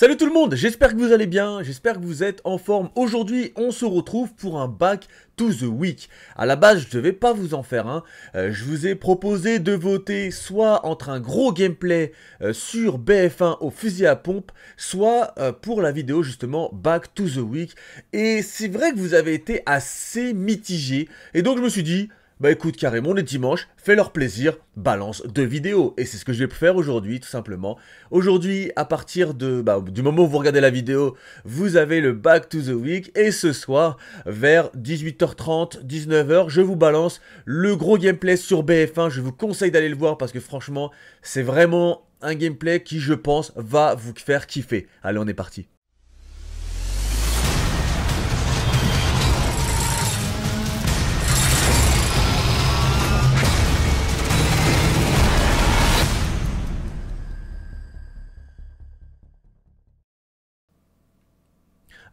Salut tout le monde, j'espère que vous allez bien, j'espère que vous êtes en forme. Aujourd'hui, on se retrouve pour un back to the week. À la base, je ne devais pas vous en faire un. Euh, je vous ai proposé de voter soit entre un gros gameplay euh, sur BF1 au fusil à pompe, soit euh, pour la vidéo justement back to the week. Et c'est vrai que vous avez été assez mitigé. Et donc je me suis dit, bah écoute, carrément, les dimanches, fais leur plaisir, balance deux vidéos. Et c'est ce que je vais faire aujourd'hui, tout simplement. Aujourd'hui, à partir de, bah, du moment où vous regardez la vidéo, vous avez le Back to the Week. Et ce soir, vers 18h30, 19h, je vous balance le gros gameplay sur BF1. Je vous conseille d'aller le voir parce que franchement, c'est vraiment un gameplay qui, je pense, va vous faire kiffer. Allez, on est parti.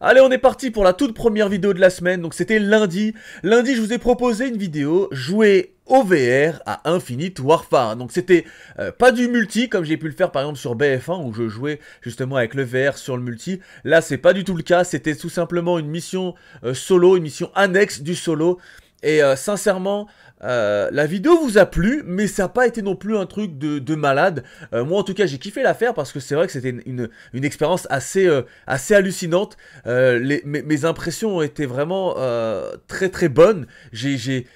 Allez, on est parti pour la toute première vidéo de la semaine. Donc c'était lundi. Lundi, je vous ai proposé une vidéo jouer au VR à Infinite Warfare. Donc c'était euh, pas du multi comme j'ai pu le faire par exemple sur BF1 où je jouais justement avec le VR sur le multi. Là, c'est pas du tout le cas. C'était tout simplement une mission euh, solo, une mission annexe du solo. Et euh, sincèrement, euh, la vidéo vous a plu, mais ça n'a pas été non plus un truc de, malade. Euh, moi, en tout cas, j'ai kiffé la faire parce que c'est vrai que c'était une, expérience assez, assez hallucinante. Mes, mes, impressions ont été vraiment très très bonnes. J'ai,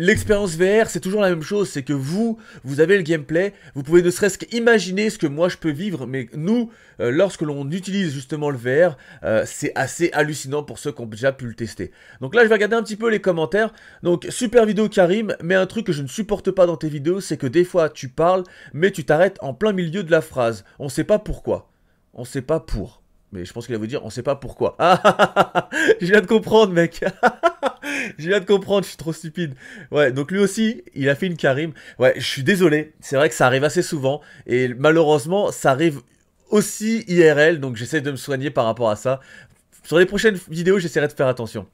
L'expérience VR, c'est toujours la même chose, c'est que vous, vous avez le gameplay, vous pouvez ne serait-ce qu'imaginer ce que moi je peux vivre, mais nous, euh, lorsque l'on utilise justement le VR, euh, c'est assez hallucinant pour ceux qui ont déjà pu le tester. Donc là, je vais regarder un petit peu les commentaires. Donc, super vidéo Karim, mais un truc que je ne supporte pas dans tes vidéos, c'est que des fois, tu parles, mais tu t'arrêtes en plein milieu de la phrase. On sait pas pourquoi. On sait pas pour. Mais je pense qu'il va vous dire, on sait pas pourquoi. Ah, je viens de comprendre, mec. je viens de comprendre, je suis trop stupide. Ouais, donc lui aussi, il a fait une Karim. Ouais, je suis désolé. C'est vrai que ça arrive assez souvent. Et malheureusement, ça arrive aussi IRL. Donc j'essaie de me soigner par rapport à ça. Sur les prochaines vidéos, j'essaierai de faire attention.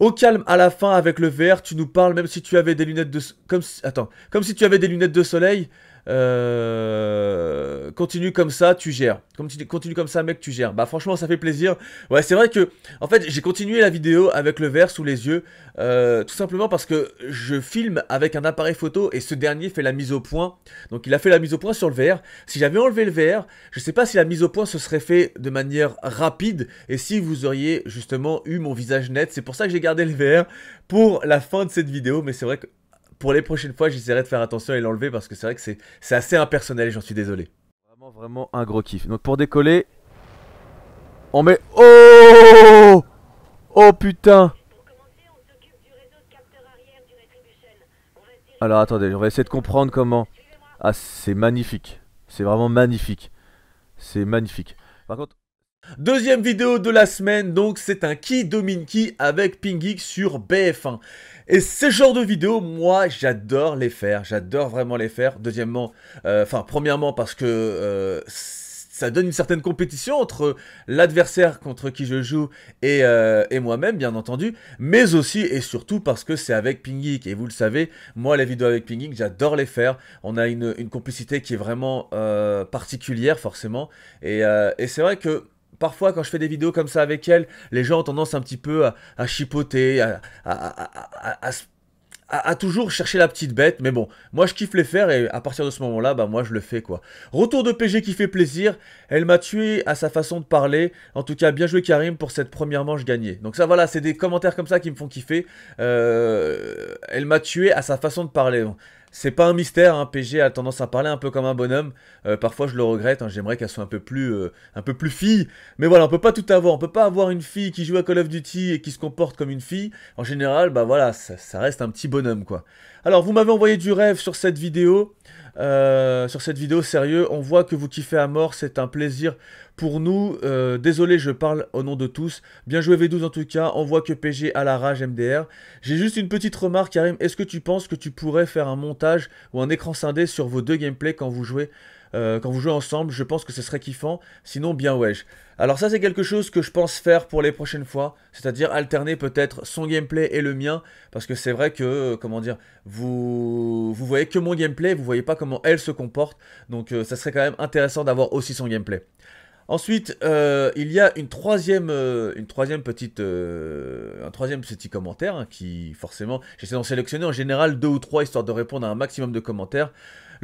Au calme à la fin avec le VR, tu nous parles même si tu avais des lunettes de... Comme Attends, comme si tu avais des lunettes de soleil. Euh, continue comme ça, tu gères. Continue, comme ça, mec, tu gères. Bah franchement, ça fait plaisir. Ouais, c'est vrai que, en fait, j'ai continué la vidéo avec le verre sous les yeux, euh, tout simplement parce que je filme avec un appareil photo et ce dernier fait la mise au point. Donc, il a fait la mise au point sur le VR. Si j'avais enlevé le VR, je sais pas si la mise au point se serait fait de manière rapide et si vous auriez justement eu mon visage net. C'est pour ça que j'ai gardé le VR pour la fin de cette vidéo. Mais c'est vrai que pour les prochaines fois, j'essaierai de faire attention et l'enlever parce que c'est vrai que c'est assez impersonnel, j'en suis désolé. Vraiment, vraiment un gros kiff. Donc pour décoller, on met... Oh Oh putain Alors attendez, on va essayer de comprendre comment... Ah, c'est magnifique. C'est vraiment magnifique. C'est magnifique. Par contre... Deuxième vidéo de la semaine, donc c'est un qui domine qui avec Pinggeek sur BF1. Et ce genre de vidéos, moi, j'adore les faire. J'adore vraiment les faire. Deuxièmement, euh, enfin, premièrement, parce que euh, ça donne une certaine compétition entre l'adversaire contre qui je joue et, euh, moi-même, bien entendu. Mais aussi et surtout parce que c'est avec Pinggeek. Et vous le savez, moi, les vidéos avec Pinggeek, j'adore les faire. On a une, complicité qui est vraiment particulière, forcément. Et c'est vrai que parfois quand je fais des vidéos comme ça avec elle, les gens ont tendance un petit peu à, chipoter, à, toujours chercher la petite bête, mais bon, moi je kiffe les faire et à partir de ce moment-là, bah moi je le fais quoi. Retour de PG qui fait plaisir, elle m'a tué à sa façon de parler, en tout cas bien joué Karim pour cette première manche gagnée. Donc ça voilà, c'est des commentaires comme ça qui me font kiffer, euh, elle m'a tué à sa façon de parler. C'est pas un mystère, hein. PG a tendance à parler un peu comme un bonhomme. Euh, parfois je le regrette, hein. j'aimerais qu'elle soit un peu plus euh, un peu plus fille. Mais voilà, on peut pas tout avoir. On peut pas avoir une fille qui joue à Call of Duty et qui se comporte comme une fille. En général, bah voilà, ça, reste un petit bonhomme quoi. Alors vous m'avez envoyé du rêve sur cette vidéo. Euh, sur cette vidéo, sérieux, on voit que vous kiffez à mort, c'est un plaisir pour nous. Euh, désolé, je parle au nom de tous. Bien joué V12 en tout cas, on voit que PG a la rage MDR. J'ai juste une petite remarque, Karim, est-ce que tu penses que tu pourrais faire un montage ou un écran scindé sur vos deux gameplays quand vous jouez? Euh, quand vous jouez ensemble, je pense que ce serait kiffant, sinon bien wesh. Alors ça c'est quelque chose que je pense faire pour les prochaines fois, c'est-à-dire alterner peut-être son gameplay et le mien, parce que c'est vrai que, euh, comment dire, vous, vous voyez que mon gameplay, vous voyez pas comment elle se comporte, donc euh, ça serait quand même intéressant d'avoir aussi son gameplay. Ensuite, il y a une troisième, petite, un troisième petit commentaire hein, qui, forcément, j'essaie d'en sélectionner en général deux ou trois histoire de répondre à un maximum de commentaires.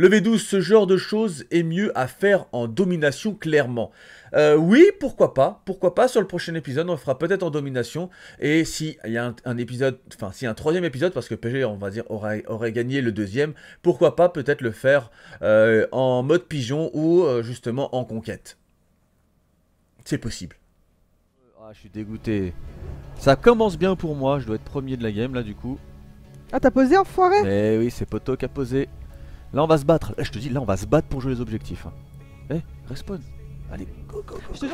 Le V12, ce genre de choses est mieux à faire en domination clairement. oui, pourquoi pas, pourquoi pas, sur le prochain épisode, on le fera peut-être en domination, et s'il y a un, épisode, enfin, s'il y a un troisième épisode, parce que PG, on va dire, aurait, aurait gagné le deuxième, pourquoi pas peut-être le faire en mode pigeon ou justement en conquête. C'est possible. Ah, je suis dégoûté. Ça commence bien pour moi, je dois être premier de la game là du coup. Ah, t'as posé enfoiré? Eh oui, c'est Poto qui a posé. Là, on va se battre. Là, je te dis, là, on va se battre pour jouer les objectifs. Hein. Eh, respawn. Allez, go, go, go.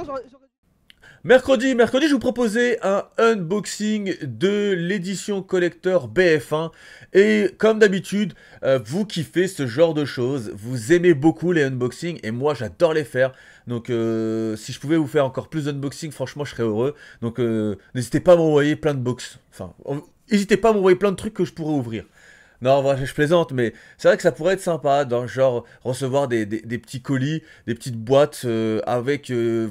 Mercredi, mercredi, je vous proposais un unboxing de l'édition collector BF1. Et comme d'habitude, euh, vous kiffez ce genre de choses. Vous aimez beaucoup les unboxings et moi j'adore les faire. Donc euh, si je pouvais vous faire encore plus d'unboxings, franchement je serais heureux. Donc euh, n'hésitez pas à m'envoyer plein de box. Enfin, n'hésitez pas à m'envoyer plein de trucs que je pourrais ouvrir. Non, vrai, je plaisante, mais c'est vrai que ça pourrait être sympa, dans genre recevoir des, petits colis, des petites boîtes euh, avec euh,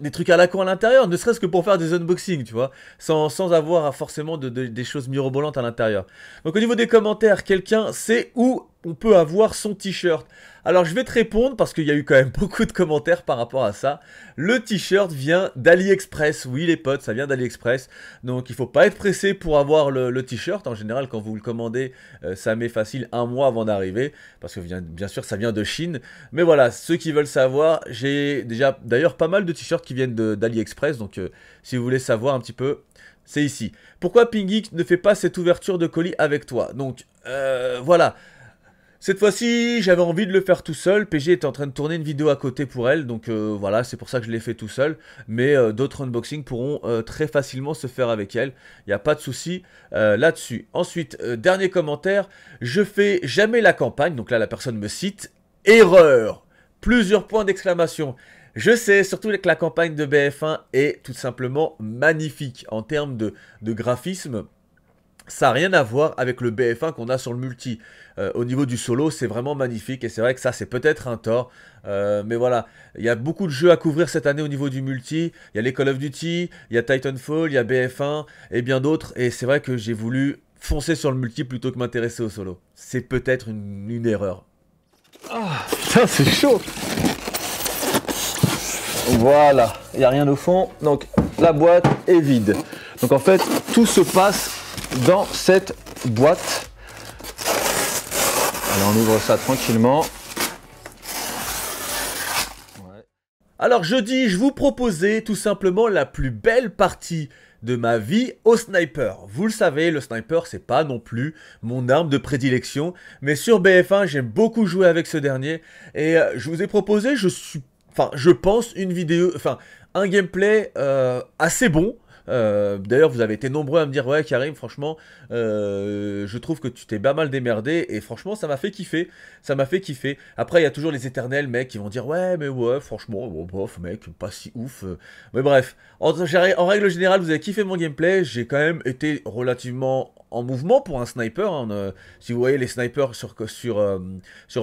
des trucs à la con à l'intérieur, ne serait-ce que pour faire des unboxings, tu vois, sans, sans avoir forcément des choses mirobolantes à l'intérieur. Donc au niveau des commentaires, quelqu'un sait où on peut avoir son t-shirt. Alors je vais te répondre parce qu'il y a eu quand même beaucoup de commentaires par rapport à ça. Le t-shirt vient d'AliExpress. Oui les potes, ça vient d'AliExpress. Donc il faut pas être pressé pour avoir le, t-shirt. En général quand vous le commandez, euh, ça met facile un mois avant d'arriver. Parce que bien, sûr ça vient de Chine. Mais voilà, ceux qui veulent savoir, j'ai déjà d'ailleurs pas mal de t-shirts qui viennent d'AliExpress. Donc euh, si vous voulez savoir un petit peu, c'est ici. Pourquoi Pingix ne fait pas cette ouverture de colis avec toi? Donc euh, voilà. Cette fois-ci, j'avais envie de le faire tout seul. PG était en train de tourner une vidéo à côté pour elle, donc euh, voilà, c'est pour ça que je l'ai fait tout seul. Mais euh, d'autres unboxings pourront euh, très facilement se faire avec elle. Il n'y a pas de souci là-dessus. Ensuite, dernier commentaire, je fais jamais la campagne. Donc là, la personne me cite. Erreur Plusieurs points d'exclamation. Je sais, surtout que la campagne de BF1 est tout simplement magnifique en termes de, de graphisme ça n'a rien à voir avec le BF1 qu'on a sur le multi. Euh, au niveau du solo, c'est vraiment magnifique et c'est vrai que ça, c'est peut-être un tort. Euh, mais voilà, il y a beaucoup de jeux à couvrir cette année au niveau du multi. Il y a les Call of Duty, il y a Titanfall, il y a BF1 et bien d'autres. Et c'est vrai que j'ai voulu foncer sur le multi plutôt que m'intéresser au solo. C'est peut-être une, erreur. Ah, ça c'est chaud Voilà, il n'y a rien au fond. Donc la boîte est vide. Donc en fait, tout se passe dans cette boîte. Allez, on ouvre ça tranquillement. Alors jeudi, je vous proposais tout simplement la plus belle partie de ma vie au sniper. Vous le savez, le sniper c'est pas non plus mon arme de prédilection, mais sur BF1 j'aime beaucoup jouer avec ce dernier et euh, je vous ai proposé, je suis, enfin je pense une vidéo, enfin un gameplay euh, assez bon. Euh, d'ailleurs, vous avez été nombreux à me dire Ouais, Karim, franchement, euh, je trouve que tu t'es pas mal démerdé. Et franchement, ça m'a fait kiffer. Ça m'a fait kiffer. Après, il y a toujours les éternels mecs qui vont dire Ouais, mais ouais, franchement, bon, bof, mec, pas si ouf. Mais bref, en, en règle générale, vous avez kiffé mon gameplay. J'ai quand même été relativement en mouvement pour un sniper. Hein, si vous voyez les snipers sur, euh,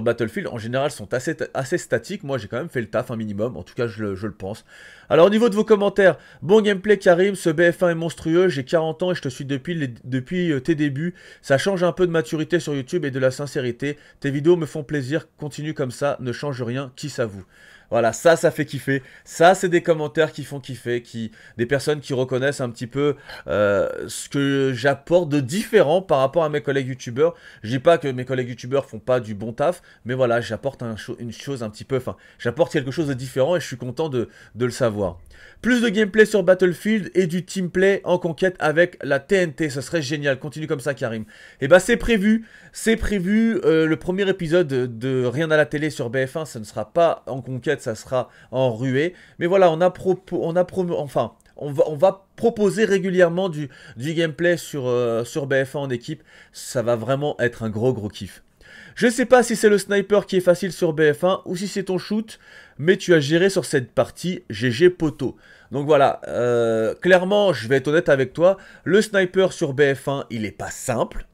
Battlefield, en général, sont assez, statiques. Moi, j'ai quand même fait le taf un minimum. En tout cas, je le, pense. Alors, au niveau de vos commentaires, bon gameplay, Karim. Ce BF1 est monstrueux. J'ai 40 ans et je te suis depuis, depuis euh, tes débuts. Ça change un peu de maturité sur YouTube et de la sincérité. Tes vidéos me font plaisir. Continue comme ça. Ne change rien. Qui ça vous voilà, ça, ça fait kiffer. Ça, c'est des commentaires qui font kiffer, qui, des personnes qui reconnaissent un petit peu euh, ce que j'apporte de différent par rapport à mes collègues youtubeurs. Je dis pas que mes collègues youtubeurs font pas du bon taf, mais voilà, j'apporte une chose un petit peu, enfin, j'apporte quelque chose de différent et je suis content de, le savoir. Plus de gameplay sur Battlefield et du teamplay en conquête avec la TNT. Ce serait génial. Continue comme ça, Karim. Et eh bah, ben, c'est prévu. C'est prévu. Euh, le premier épisode de Rien à la télé sur BF1, ça ne sera pas en conquête, ça sera en ruée. Mais voilà, on a, on a enfin, on va, proposer régulièrement du, du gameplay sur, euh, sur BF1 en équipe. Ça va vraiment être un gros gros kiff. Je sais pas si c'est le sniper qui est facile sur BF1 ou si c'est ton shoot, mais tu as géré sur cette partie GG poteau. Donc voilà, euh, clairement, je vais être honnête avec toi, le sniper sur BF1, il est pas simple.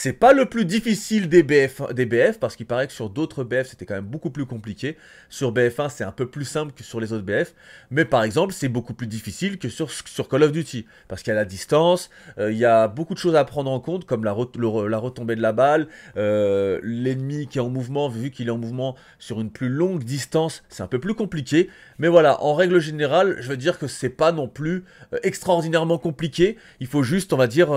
C'est pas le plus difficile des BF, des BF parce qu'il paraît que sur d'autres BF c'était quand même beaucoup plus compliqué. Sur BF1 c'est un peu plus simple que sur les autres BF. Mais par exemple c'est beaucoup plus difficile que sur, sur Call of Duty. Parce qu'il y a la distance, euh, il y a beaucoup de choses à prendre en compte comme la, la retombée de la balle, euh, l'ennemi qui est en mouvement, vu qu'il est en mouvement sur une plus longue distance, c'est un peu plus compliqué. Mais voilà, en règle générale, je veux dire que c'est pas non plus euh, extraordinairement compliqué. Il faut juste, on va dire,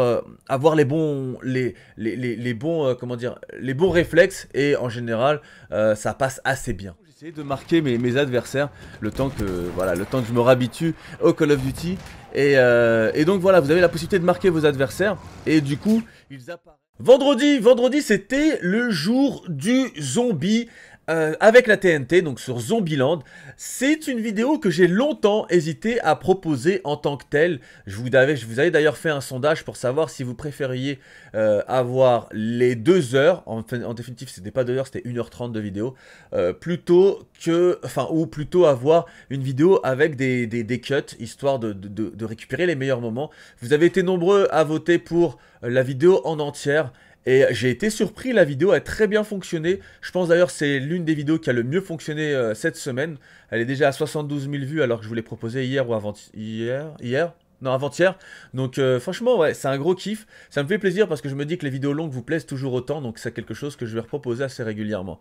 avoir les bons... les, les, bons, euh, comment dire, les bons réflexes et en général, euh, ça passe assez bien. J'essaie de marquer mes, mes, adversaires le temps que voilà le temps que je me réhabitue au Call of Duty et, euh, et, donc voilà vous avez la possibilité de marquer vos adversaires et du coup ils apparaissent. Vendredi, vendredi c'était le jour du zombie euh, avec la TNT, donc sur Zombieland. C'est une vidéo que j'ai longtemps hésité à proposer en tant que telle. Je vous avais, d'ailleurs fait un sondage pour savoir si vous préfériez euh, avoir les deux heures, en, en définitive c'était pas deux heures, c'était 1h30 de vidéo, euh, plutôt que, enfin, ou plutôt avoir une vidéo avec des, des, cuts, histoire de, de récupérer les meilleurs moments. Vous avez été nombreux à voter pour la vidéo en entière. Et j'ai été surpris, la vidéo a très bien fonctionné. Je pense d'ailleurs c'est l'une des vidéos qui a le mieux fonctionné euh, cette semaine. Elle est déjà à 72 000 vues alors que je vous l'ai proposé hier ou avant hier hier? Non, avant-hier. Donc euh, franchement, ouais, c'est un gros kiff. Ça me fait plaisir parce que je me dis que les vidéos longues vous plaisent toujours autant. Donc c'est quelque chose que je vais reproposer assez régulièrement.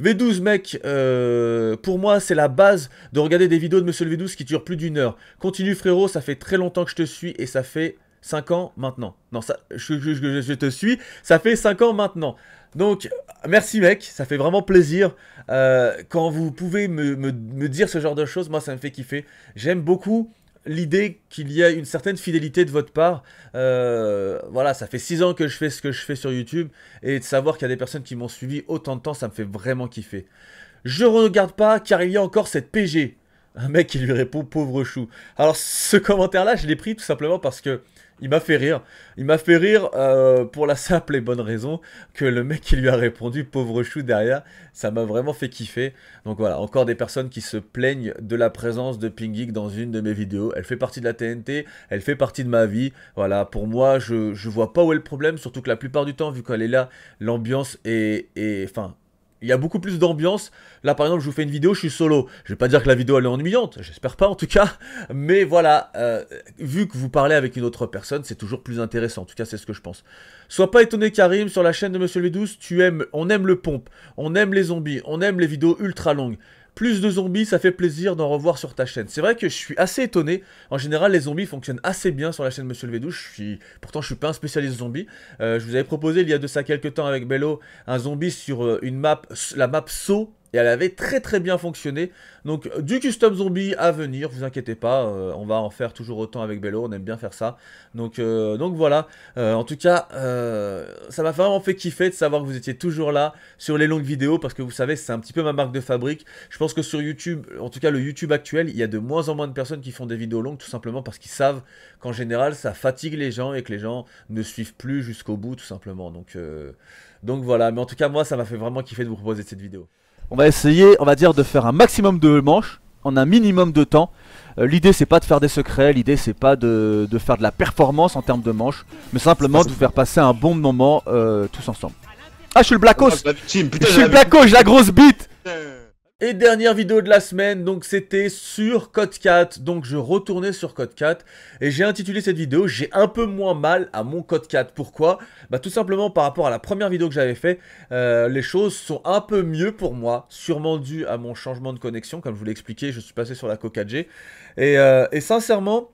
V12, mec, euh, pour moi, c'est la base de regarder des vidéos de Monsieur le V12 qui durent plus d'une heure. Continue, frérot, ça fait très longtemps que je te suis et ça fait 5 ans maintenant. Non, ça, je, te suis, ça fait 5 ans maintenant. Donc, merci mec, ça fait vraiment plaisir. Euh, quand vous pouvez me, dire ce genre de choses, moi ça me fait kiffer. J'aime beaucoup l'idée qu'il y a une certaine fidélité de votre part. Euh, voilà, ça fait 6 ans que je fais ce que je fais sur YouTube. Et de savoir qu'il y a des personnes qui m'ont suivi autant de temps, ça me fait vraiment kiffer. Je regarde pas car il y a encore cette PG. Un mec qui lui répond pauvre chou. Alors ce commentaire là je l'ai pris tout simplement parce que il m'a fait rire. Il m'a fait rire euh, pour la simple et bonne raison que le mec qui lui a répondu pauvre chou derrière, ça m'a vraiment fait kiffer. Donc voilà, encore des personnes qui se plaignent de la présence de Ping dans une de mes vidéos. Elle fait partie de la TNT, elle fait partie de ma vie. Voilà, pour moi, je, je vois pas où est le problème, surtout que la plupart du temps, vu qu'elle est là, l'ambiance est, est, il y a beaucoup plus d'ambiance. Là, par exemple, je vous fais une vidéo, je suis solo. Je vais pas dire que la vidéo elle est ennuyante, j'espère pas en tout cas. Mais voilà, euh, vu que vous parlez avec une autre personne, c'est toujours plus intéressant. En tout cas, c'est ce que je pense. Sois pas étonné, Karim, sur la chaîne de Monsieur V12, tu aimes, on aime le pompe, on aime les zombies, on aime les vidéos ultra longues. Plus de zombies, ça fait plaisir d'en revoir sur ta chaîne. C'est vrai que je suis assez étonné. En général, les zombies fonctionnent assez bien sur la chaîne Monsieur le Je suis... Pourtant, je suis pas un spécialiste zombie. Euh, je vous avais proposé il y a de ça quelques temps avec Bello un zombie sur euh, la map Saut et elle avait très très bien fonctionné. Donc du custom zombie à venir, vous inquiétez pas, euh, on va en faire toujours autant avec Bello, on aime bien faire ça. Donc, euh, donc voilà, euh, en tout cas, ça m'a vraiment fait kiffer de savoir que vous étiez toujours là sur les longues vidéos, parce que vous savez, c'est un petit peu ma marque de fabrique. Je pense que sur YouTube, en tout cas le YouTube actuel, il y a de moins en moins de personnes qui font des vidéos longues, tout simplement parce qu'ils savent qu'en général, ça fatigue les gens et que les gens ne suivent plus jusqu'au bout, tout simplement. Donc, donc voilà, mais en tout cas, moi, ça m'a fait vraiment kiffer de vous proposer cette vidéo. On va essayer, on va dire, de faire un maximum de manches en un minimum de temps. Euh, l'idée c'est pas de faire des secrets, l'idée c'est pas de, faire de la performance en termes de manches, mais simplement de vous faire passer un bon moment euh, tous ensemble. Ah je suis le Blackos Je suis le Blackos, j'ai la grosse bite et dernière vidéo de la semaine, donc c'était sur Code 4, donc je retournais sur Code 4 et j'ai intitulé cette vidéo « J'ai un peu moins mal à mon Code 4 ». Pourquoi? Bah tout simplement par rapport à la première vidéo que j'avais fait, euh, les choses sont un peu mieux pour moi, sûrement dû à mon changement de connexion, comme je vous l'ai expliqué, je suis passé sur la Coca G. Et, euh, et sincèrement,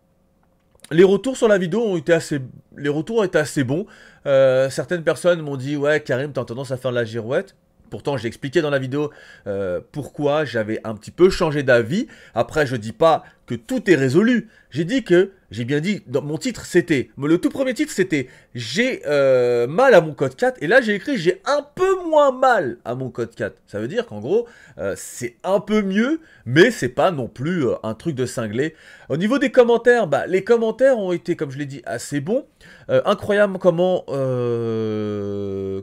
les retours sur la vidéo ont été assez, les retours été assez bons. Euh, certaines personnes m'ont dit ouais Karim t'as tendance à faire de la girouette. Pourtant, j'ai expliqué dans la vidéo euh, pourquoi j'avais un petit peu changé d'avis. Après, je dis pas que tout est résolu. J'ai dit que, j'ai bien dit, mon titre, c'était, le tout premier titre, c'était j'ai euh, mal à mon code 4. Et là, j'ai écrit j'ai un peu moins mal à mon code 4. Ça veut dire qu'en gros, euh, c'est un peu mieux, mais c'est pas non plus un truc de cinglé. Au niveau des commentaires, bah, les commentaires ont été, comme je l'ai dit, assez bons. incroyable comment,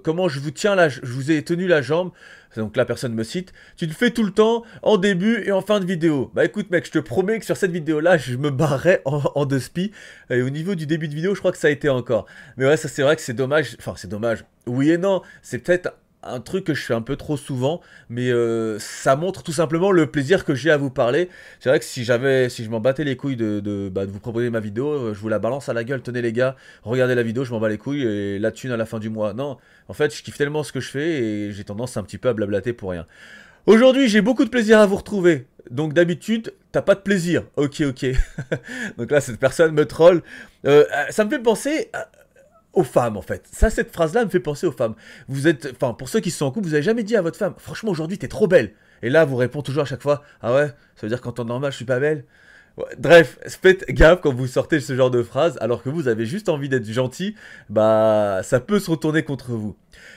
comment je vous tiens je vous ai tenu la jambe. Donc la personne me cite, tu le fais tout le temps, en début et en fin de vidéo. Bah écoute mec, je te promets que sur cette vidéo-là, je me barrais en, deux spi. Et au niveau du début de vidéo, je crois que ça a été encore. Mais ouais, ça c'est vrai que c'est dommage, enfin c'est dommage, oui et non, c'est peut-être un truc que je fais un peu trop souvent, mais euh, ça montre tout simplement le plaisir que j'ai à vous parler. C'est vrai que si j'avais, si je m'en battais les couilles de, de, bah, de, vous proposer ma vidéo, euh, je vous la balance à la gueule, tenez les gars, regardez la vidéo, je m'en bats les couilles et la thune à la fin du mois. Non, en fait, je kiffe tellement ce que je fais et j'ai tendance un petit peu à blablater pour rien. Aujourd'hui, j'ai beaucoup de plaisir à vous retrouver. Donc d'habitude, t'as pas de plaisir. Ok, ok. Donc là, cette personne me troll. Euh, ça me fait penser aux femmes en fait. Ça, cette phrase-là me fait penser aux femmes. Vous êtes, enfin, pour ceux qui sont en couple, vous avez jamais dit à votre femme, franchement, aujourd'hui, t'es trop belle. Et là, vous répond toujours à chaque fois, ah ouais, ça veut dire qu'en temps normal, je suis pas belle. Bref, faites gaffe quand vous sortez ce genre de phrase, alors que vous avez juste envie d'être gentil, bah, ça peut se retourner contre vous.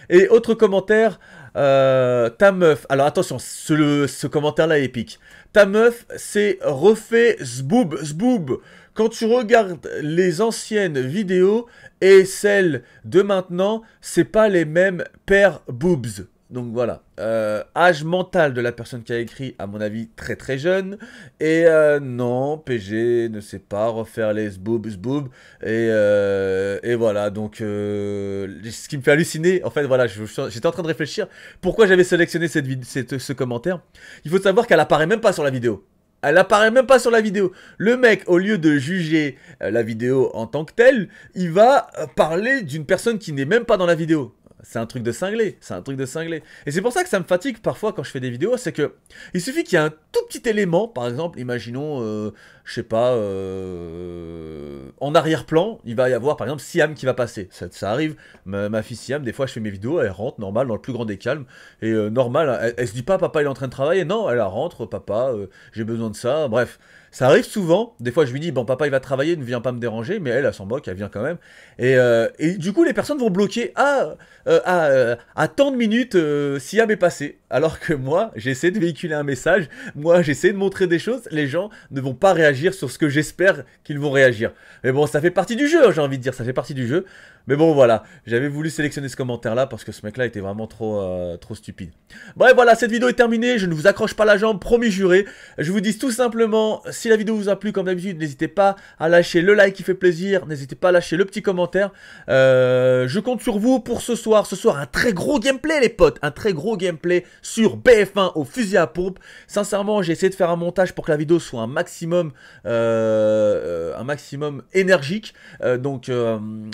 Et autre commentaire, euh, ta meuf. Alors attention, ce, ce commentaire-là est épique. Ta meuf, c'est refait zboob, zboob. Quand tu regardes les anciennes vidéos et celles de maintenant, c'est pas les mêmes paires boobs. Donc voilà, euh, âge mental de la personne qui a écrit, à mon avis, très très jeune. Et euh, non, PG ne sait pas refaire les boobs boobs. Et, euh, voilà, donc ce qui me fait halluciner, en fait, voilà, j'étais en train de réfléchir pourquoi j'avais sélectionné cette, ce commentaire. Il faut savoir qu'elle apparaît même pas sur la vidéo. Elle apparaît même pas sur la vidéo. Le mec, au lieu de juger euh, la vidéo en tant que telle, il va euh, parler d'une personne qui n'est même pas dans la vidéo. C'est un truc de cinglé, c'est un truc de cinglé. Et c'est pour ça que ça me fatigue parfois quand je fais des vidéos, c'est que il suffit qu'il y ait un tout petit élément, par exemple, imaginons, euh, je sais pas, euh, en arrière-plan, il va y avoir par exemple Siam qui va passer. Ça, arrive, ma, fille Siam, des fois je fais mes vidéos, elle rentre normal dans le plus grand des calmes, et euh, normal, elle, elle, se dit pas papa il est en train de travailler, non, elle rentre, papa, j'ai besoin de ça, bref. Ça arrive souvent. Des fois, je lui dis, bon, papa, il va travailler, ne vient pas me déranger, mais elle, elle s'en moque, elle vient quand même. Et, euh, du coup, les personnes vont bloquer. Ah, euh, à, euh, à, tant de minutes, euh, Siam est passé. Alors que moi, j'essaie de véhiculer un message. Moi, j'essaie de montrer des choses. Les gens ne vont pas réagir sur ce que j'espère qu'ils vont réagir. Mais bon, ça fait partie du jeu, j'ai envie de dire. Ça fait partie du jeu. Mais bon, voilà. J'avais voulu sélectionner ce commentaire-là parce que ce mec-là était vraiment trop, euh, trop stupide. Bref, voilà, cette vidéo est terminée. Je ne vous accroche pas la jambe, promis juré. Je vous dis tout simplement, si la vidéo vous a plu, comme d'habitude, n'hésitez pas à lâcher le like qui fait plaisir. N'hésitez pas à lâcher le petit commentaire. Euh, je compte sur vous pour ce soir. Ce soir, un très gros gameplay, les potes. Un très gros gameplay sur BF1 au fusil à pompe. Sincèrement, j'ai essayé de faire un montage pour que la vidéo soit un maximum, euh, un maximum énergique. Euh, donc,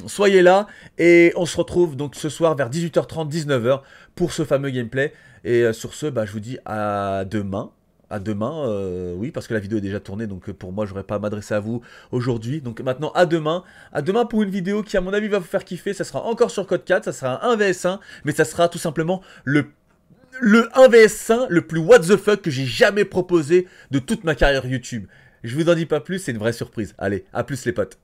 soyez là. Et on se retrouve donc ce soir vers 18h30, 19h pour ce fameux gameplay. Et euh, sur ce, bah, je vous dis à demain. À demain, euh, oui, parce que la vidéo est déjà tournée, donc pour moi, j'aurais pas à m'adresser à vous aujourd'hui. Donc maintenant, à demain. À demain pour une vidéo qui, à mon avis, va vous faire kiffer. Ça sera encore sur Code 4, ça sera un 1vs1, mais ça sera tout simplement le le 1vs1 le plus what the fuck que j'ai jamais proposé de toute ma carrière YouTube. Je vous en dis pas plus, c'est une vraie surprise. Allez, à plus les potes.